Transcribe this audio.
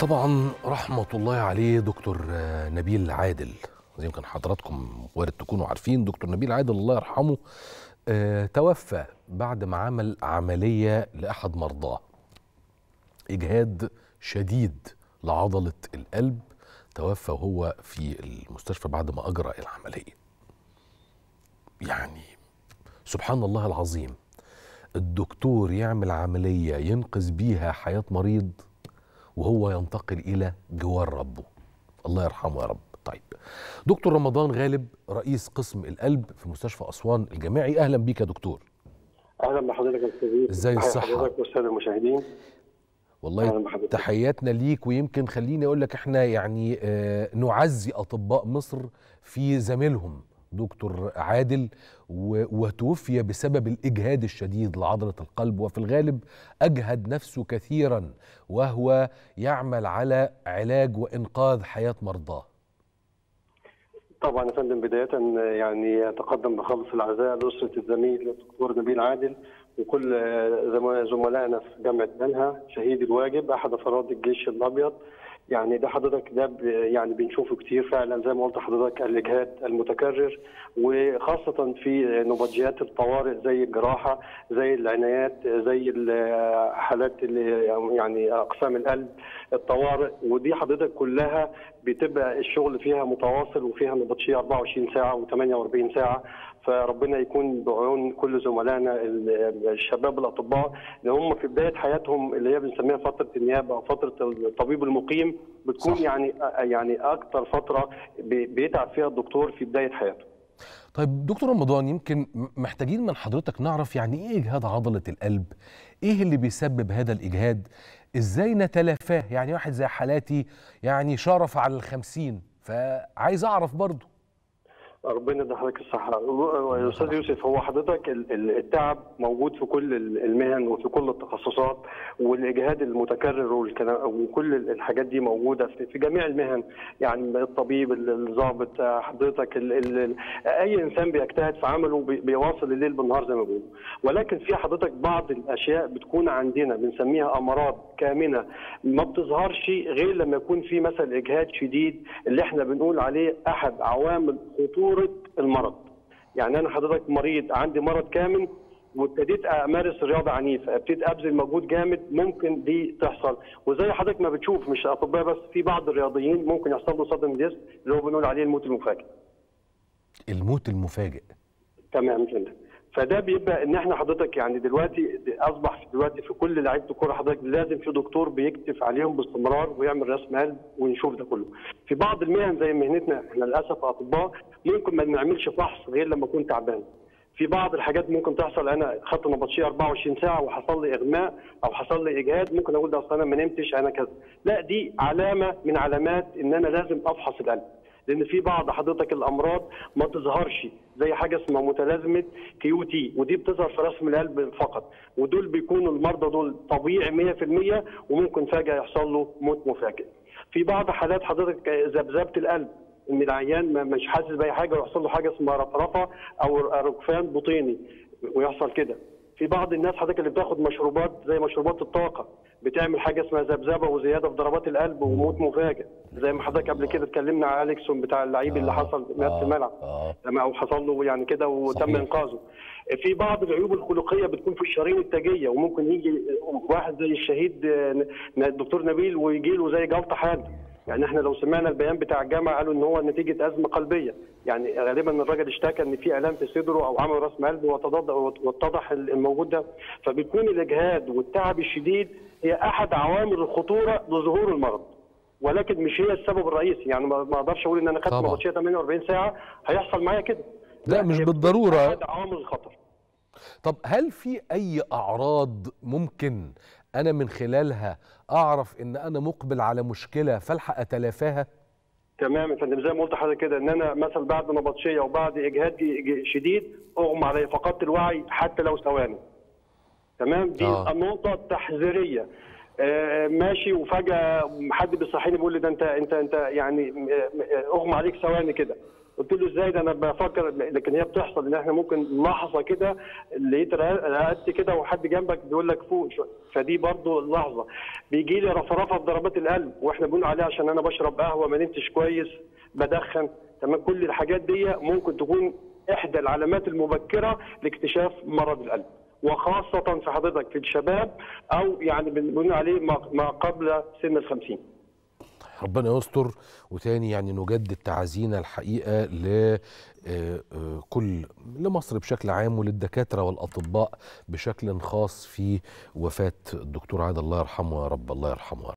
طبعا رحمة الله عليه دكتور نبيل عادل. يمكن حضراتكم وارد تكونوا عارفين دكتور نبيل عادل الله يرحمه آه، توفى بعد ما عمل عملية لأحد مرضاه. إجهاد شديد لعضلة القلب. توفى وهو في المستشفى بعد ما أجرى العملية. يعني سبحان الله العظيم الدكتور يعمل عملية ينقذ بيها حياة مريض وهو ينتقل إلى جوار ربه الله يرحمه يا رب طيب دكتور رمضان غالب رئيس قسم القلب في مستشفى أسوان الجامعي أهلا بيك يا دكتور أهلا بحضرتك يا يوسف. إزاي الصحة؟ حضرتك والسادة المشاهدين أهلا والله. تحياتنا ليك ويمكن خليني أقول لك إحنا يعني آه، نعزي أطباء مصر في زميلهم دكتور عادل وتوفي بسبب الإجهاد الشديد لعضلة القلب وفي الغالب أجهد نفسه كثيرا وهو يعمل على علاج وإنقاذ حياة مرضاه. طبعا يا فندم بداية يعني اتقدم بخالص العزاء لأسرة الزميل الدكتور نبيل عادل وكل زم- زملائنا في جامعة بنها شهيد الواجب أحد أفراد الجيش الأبيض. يعني ده حضرتك ده يعني بنشوفه كتير فعلا زي ما قلت حضرتك الإجهاد المتكرر وخاصة في نوبجيات الطوارئ زي الجراحة زي العنايات زي الحالات اللي يعني أقسام القلب الطوارئ ودي حضرتك كلها بتبقى الشغل فيها متواصل وفيها نبطشيه 24 ساعة و48 ساعة فربنا يكون بعون كل زملائنا ال- الشباب الأطباء اللي هم في بداية حياتهم اللي هي بنسميها فترة النيابة أو فترة الطبيب المقيم بتكون صح. يعني يعني أكتر فترة بي- بيتعب فيها الدكتور في بداية حياته. طيب دكتور رمضان يمكن محتاجين من حضرتك نعرف يعني إيه إجهاد عضلة القلب إيه اللي بيسبب هذا الإجهاد إزاي نتلافاه؟ يعني واحد زي حالاتي يعني شرف على الخمسين فعايز أعرف برضو ربنا حضرتك الصحة. أستاذ يوسف هو حضرتك ال- ال- التعب موجود في كل ال- المهن وفي كل التخصصات والإجهاد المتكرر وكل ال- الحاجات دي موجودة في جميع المهن. يعني الطبيب ال- الضابط حضرتك أي إنسان بيجتهد في عمله بي- بيواصل الليل بالنهار زي ما بيقولوا. ولكن في حضرتك بعض الأشياء بتكون عندنا بنسميها أمراض كامنة. ما بتظهرش غير لما يكون في مثلا إجهاد شديد اللي إحنا بنقول عليه أحد عوامل خطورة المرض. يعني أنا حضرتك مريض عندي مرض كامن وابتديت أمارس رياضة عنيفة ابتديت أبذل مجهود جامد ممكن دي تحصل. وزي حضرتك ما بتشوف مش أطباء بس في بعض الرياضيين ممكن يحصل له صدم ديسك اللي هو بنقول عليه الموت المفاجئ. الموت المفاجئ. تمام كده. فده بيبقى إن إحنا حضرتك يعني دلوقتي أصبح دلوقتي في كل لعيبة الكورة حضرتك لازم في دكتور بيكتف عليهم باستمرار ويعمل رسم قلب ونشوف ده كله. في بعض المهن زي مهنتنا إحنا للأسف أطباء ممكن ما نعملش فحص غير لما أكون تعبان. في بعض الحاجات ممكن تحصل أنا خدت نبطشية 24 ساعة وحصل لي إغماء أو حصل لي إجهاد ممكن أقول ده أصل أنا ما نمتش أنا كذا. لا دي علامة من علامات إن أنا لازم أفحص القلب. لأن في بعض حضرتك الأمراض ما تظهرش زي حاجة اسمها متلازمة QT ودي بتظهر في رسم القلب فقط ودول بيكونوا المرضى دول طبيعي 100% وممكن فجأة يحصل له موت مفاجئ. في بعض حالات حضرتك ذبذبة القلب إن العيان مش حاسس بأي حاجة ويحصل له حاجة اسمها رفرفة أو رجفان بطيني ويحصل كده. في بعض الناس حضرتك اللي بتاخد مشروبات زي مشروبات الطاقة بتعمل حاجة اسمها ذبذبة وزيادة في ضربات القلب وموت مفاجئ. زي ما حضرتك قبل كده اتكلمنا على أليكسون بتاع اللعيب اللي حصل مات في الملعب. آه. تمام أو حصل له يعني كده وتم. إنقاذه. في بعض العيوب الخلقية بتكون في الشرايين التاجية وممكن يجي واحد زي الشهيد آه، الدكتور نبيل ويجي له زي جلطة حاد يعني إحنا لو سمعنا البيان بتاع الجامعة قالوا إن هو نتيجة أزمة قلبية. يعني غالبا الراجل اشتكى إن في الام في صدره أو عمل رسم قلب واتضح الموجود ده. فبيكون الإجهاد والتعب الشديد هي أحد عوامل الخطورة لظهور المرض. ولكن مش هي السبب الرئيسي. يعني ما أقدرش أقول إن أنا خدت. نبطشيه 48 ساعة هيحصل معايا كده. لا، مش هي بالضرورة. أحد عوامل الخطر. طب هل في أي أعراض ممكن أنا من خلالها أعرف إن أنا مقبل على مشكلة فالحق أتلافاها؟ تمام يا فندم زي ما قلت لحضرتك كده إن أنا مثلا بعد نبطشية وبعد إجهاد شديد أغمى عليا فقدت الوعي حتى لو ثواني. تمام؟ دي آه. النقطه التحذيريه آه ماشي وفجأة حد بيصحيني بيقول لي ده انت انت أنت يعني م- م- أغمى عليك ثواني كده. قلت له إزاي؟ ده أنا بفكر لكن هي بتحصل إن إحنا ممكن لحظه كده لقيت رقدت كده وحد جنبك بيقول لك فوق فدي برضو اللحظه بيجي لي رفرفة في ضربات القلب وإحنا بنقول عليها عشان أنا بشرب قهوة ما نمتش كويس بدخن. تمام؟ كل الحاجات دي ممكن تكون إحدى العلامات المبكرة لاكتشاف مرض القلب. وخاصة في حضرتك في الشباب أو يعني بنقول عليه ما قبل سن الخمسين. ربنا يستر. وتاني يعني نجدد تعازينا الحقيقة ل كل لمصر بشكل عام وللدكاترة والأطباء بشكل خاص في وفاة الدكتور عادل الله يرحمه يا رب. الله يرحمه